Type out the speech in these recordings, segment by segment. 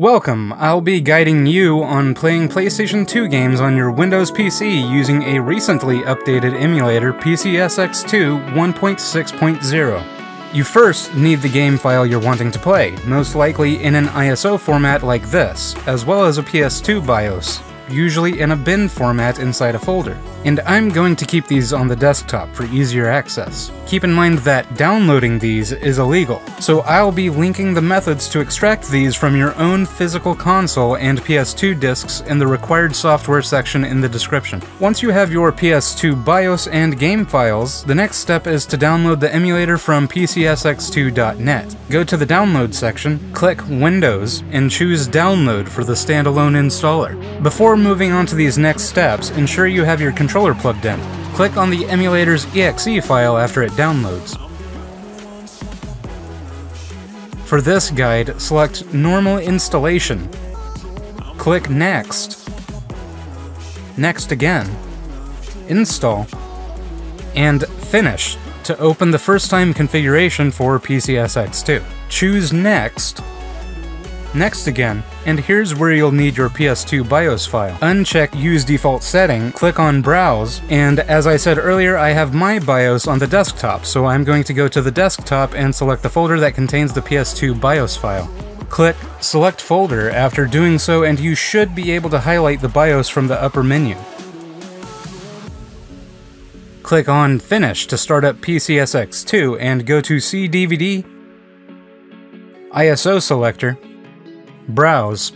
Welcome! I'll be guiding you on playing PlayStation 2 games on your Windows PC using a recently updated emulator PCSX2 1.6.0. You first need the game file you're wanting to play, most likely in an ISO format like this, as well as a PS2 BIOS, usually in a bin format inside a folder. And I'm going to keep these on the desktop for easier access. Keep in mind that downloading these is illegal, so I'll be linking the methods to extract these from your own physical console and PS2 discs in the required software section in the description. Once you have your PS2 BIOS and game files, the next step is to download the emulator from PCSX2.net. Go to the download section, click Windows, and choose Download for the standalone installer. Before moving on to these next steps, ensure you have your controller plugged in. Click on the emulator's exe file after it downloads. For this guide, select Normal Installation. Click Next. Next again. Install. And Finish to open the first time configuration for PCSX2. Choose Next Next again, and here's where you'll need your PS2 BIOS file. Uncheck Use Default Setting, click on Browse, and as I said earlier, I have my BIOS on the desktop, so I'm going to go to the desktop and select the folder that contains the PS2 BIOS file. Click Select Folder after doing so, and you should be able to highlight the BIOS from the upper menu. Click on Finish to start up PCSX2 and go to C-DVD, ISO Selector, Browse.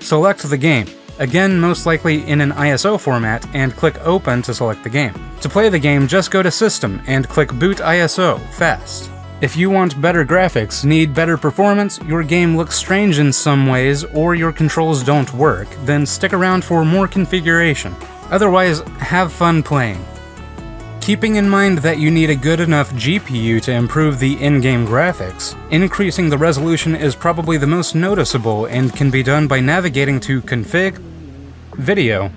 Select the game, again most likely in an ISO format, and click Open to select the game. To play the game, just go to System and click Boot ISO, fast. If you want better graphics, need better performance, your game looks strange in some ways, or your controls don't work, then stick around for more configuration. Otherwise, have fun playing. Keeping in mind that you need a good enough GPU to improve the in-game graphics, increasing the resolution is probably the most noticeable and can be done by navigating to Config, Video,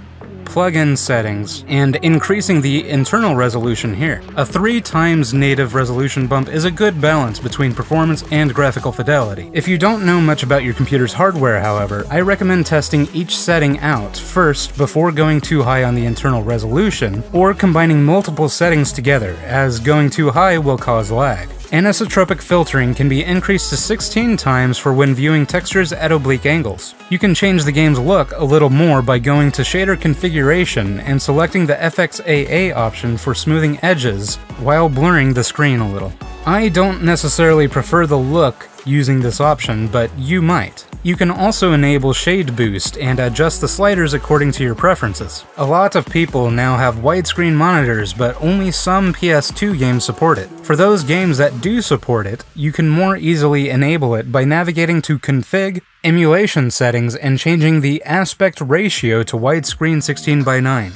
plugin settings, and increasing the internal resolution here. A 3 times native resolution bump is a good balance between performance and graphical fidelity. If you don't know much about your computer's hardware, however, I recommend testing each setting out first before going too high on the internal resolution, or combining multiple settings together, as going too high will cause lag. Anisotropic filtering can be increased to 16 times for when viewing textures at oblique angles. You can change the game's look a little more by going to shader configuration and selecting the FXAA option for smoothing edges while blurring the screen a little. I don't necessarily prefer the look using this option, but you might. You can also enable Shade Boost and adjust the sliders according to your preferences. A lot of people now have widescreen monitors, but only some PS2 games support it. For those games that do support it, you can more easily enable it by navigating to Config, Emulation Settings, and changing the aspect ratio to widescreen 16 by 9.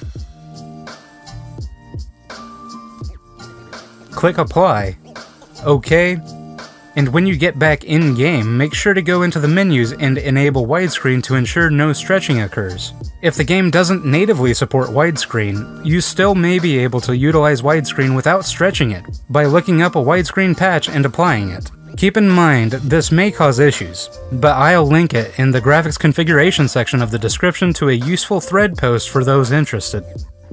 Click Apply. OK, and when you get back in-game, make sure to go into the menus and enable widescreen to ensure no stretching occurs. If the game doesn't natively support widescreen, you still may be able to utilize widescreen without stretching it, by looking up a widescreen patch and applying it. Keep in mind, this may cause issues, but I'll link it in the graphics configuration section of the description to a useful thread post for those interested.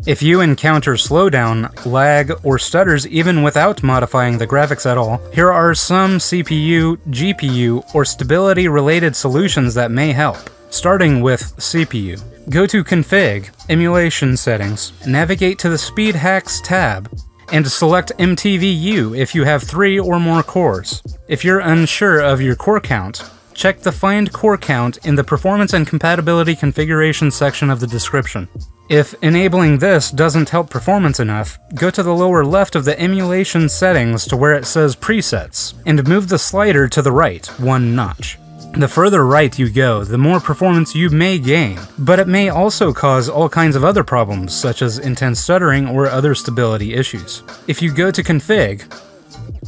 If you encounter slowdown, lag, or stutters even without modifying the graphics at all, here are some CPU, GPU, or stability related solutions that may help. Starting with CPU. Go to Config, Emulation Settings, navigate to the Speed Hacks tab, and select MTVU if you have three or more cores. If you're unsure of your core count, check the Find Core Count in the Performance and Compatibility Configuration section of the description. If enabling this doesn't help performance enough, go to the lower left of the emulation settings to where it says presets, and move the slider to the right, one notch. The further right you go, the more performance you may gain, but it may also cause all kinds of other problems, such as intense stuttering or other stability issues. If you go to Config,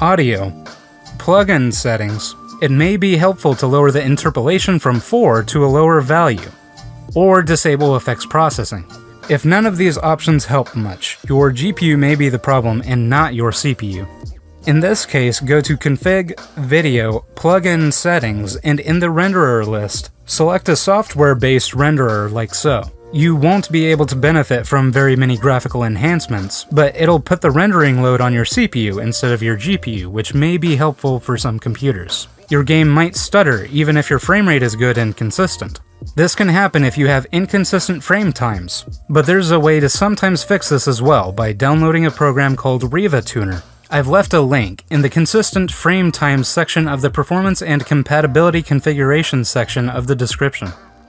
Audio, Plugin Settings, it may be helpful to lower the interpolation from 4 to a lower value, or disable effects processing. If none of these options help much, your GPU may be the problem and not your CPU. In this case, go to Config, Video, Plugin Settings, and in the renderer list, select a software-based renderer like so. You won't be able to benefit from very many graphical enhancements, but it'll put the rendering load on your CPU instead of your GPU, which may be helpful for some computers. Your game might stutter even if your frame rate is good and consistent. This can happen if you have inconsistent frame times, but there's a way to sometimes fix this as well by downloading a program called Riva Tuner. I've left a link in the consistent frame times section of the performance and compatibility configuration section of the description.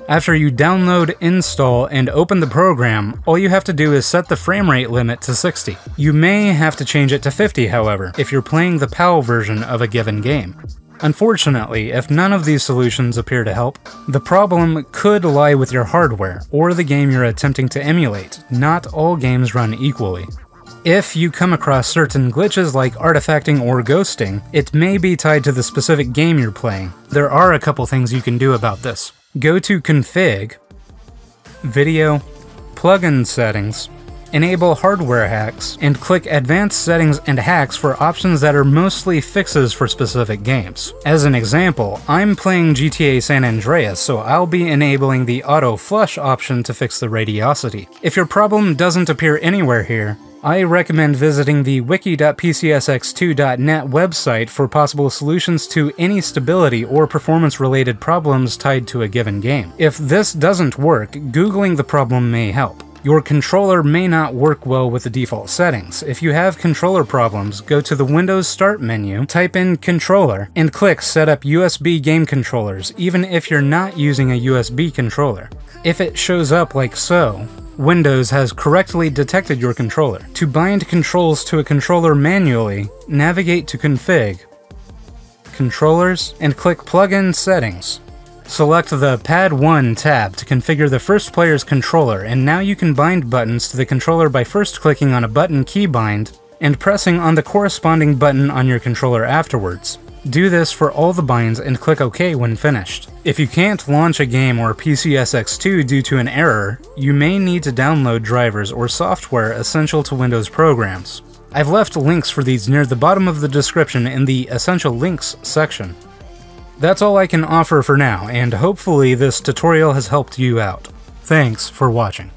After you download, install, and open the program, all you have to do is set the frame rate limit to 60. You may have to change it to 50, however, if you're playing the PAL version of a given game. Unfortunately, if none of these solutions appear to help, the problem could lie with your hardware, or the game you're attempting to emulate. Not all games run equally. If you come across certain glitches like artifacting or ghosting, it may be tied to the specific game you're playing. There are a couple things you can do about this. Go to Config, Video, Plugin Settings, enable hardware hacks, and click Advanced Settings and Hacks for options that are mostly fixes for specific games. As an example, I'm playing GTA San Andreas, so I'll be enabling the Auto Flush option to fix the radiosity. If your problem doesn't appear anywhere here, I recommend visiting the wiki.pcsx2.net website for possible solutions to any stability or performance related problems tied to a given game. If this doesn't work, Googling the problem may help. Your controller may not work well with the default settings. If you have controller problems, go to the Windows Start menu, type in Controller, and click Set up USB game controllers, even if you're not using a USB controller. If it shows up like so, Windows has correctly detected your controller. To bind controls to a controller manually, navigate to Config, Controllers, and click Plugin Settings. Select the Pad 1 tab to configure the first player's controller, and now you can bind buttons to the controller by first clicking on a button keybind and pressing on the corresponding button on your controller afterwards. Do this for all the binds and click OK when finished. If you can't launch a game or PCSX2 due to an error, you may need to download drivers or software essential to Windows programs. I've left links for these near the bottom of the description in the Essential Links section. That's all I can offer for now, and hopefully this tutorial has helped you out. Thanks for watching.